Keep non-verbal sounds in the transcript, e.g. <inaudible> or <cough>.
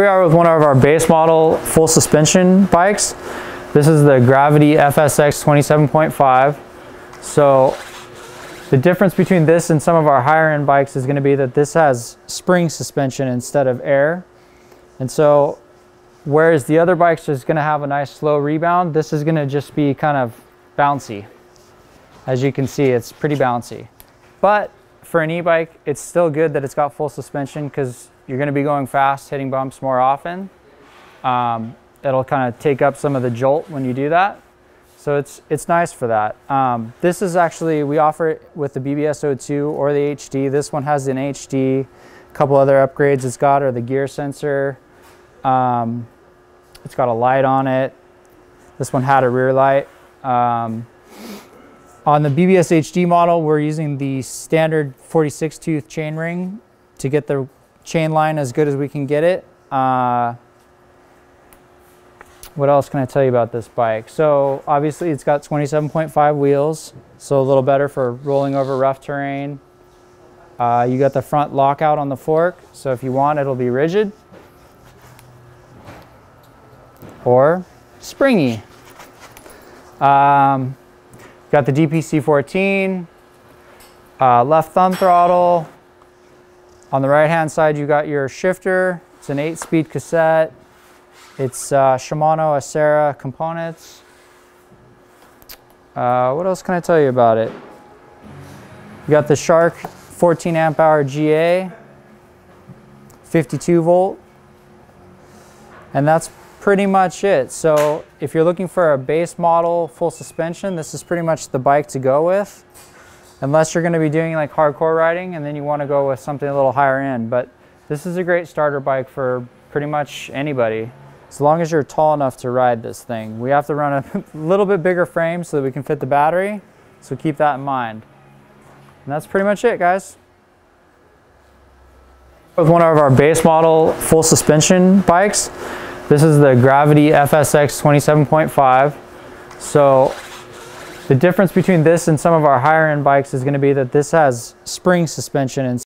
we are with one of our base model full suspension bikes. This is the Gravity FSX 27.5. So the difference between this and some of our higher end bikes is going to be that this has spring suspension instead of air. And so whereas the other bikes is going to have a nice slow rebound, this is going to just be kind of bouncy. As you can see, it's pretty bouncy. But for an e-bike, it's still good that it's got full suspension because you're going to be going fast, hitting bumps more often. Um, it'll kind of take up some of the jolt when you do that. So it's, it's nice for that. Um, this is actually, we offer it with the BBS02 or the HD. This one has an HD. A couple other upgrades it's got are the gear sensor. Um, it's got a light on it. This one had a rear light. Um, on the BBS HD model, we're using the standard 46 tooth chain ring to get the chain line as good as we can get it. Uh, what else can I tell you about this bike? So obviously it's got 27.5 wheels, so a little better for rolling over rough terrain. Uh, you got the front lockout on the fork, so if you want it'll be rigid or springy. Um, got the DPC 14, uh, left thumb throttle, on the right hand side, you got your shifter. It's an eight speed cassette. It's uh, Shimano Acera components. Uh, what else can I tell you about it? You got the Shark 14 amp hour GA, 52 volt. And that's pretty much it. So if you're looking for a base model full suspension, this is pretty much the bike to go with unless you're going to be doing like hardcore riding and then you want to go with something a little higher end. But this is a great starter bike for pretty much anybody as long as you're tall enough to ride this thing. We have to run a <laughs> little bit bigger frame so that we can fit the battery. So keep that in mind. And that's pretty much it guys. With one of our base model full suspension bikes, this is the Gravity FSX 27.5. So the difference between this and some of our higher end bikes is going to be that this has spring suspension